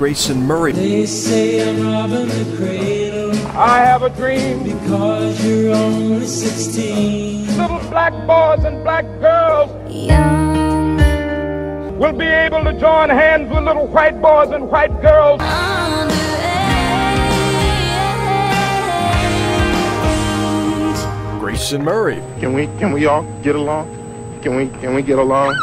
Grayson Murray. They say I'm robbing the cradle I have a dream. because you're only 16. Little black boys and black girls Young, will be able to join hands with little white boys and white girls. underage. Grayson Murray. Can we can we all get along? Can we can we get along?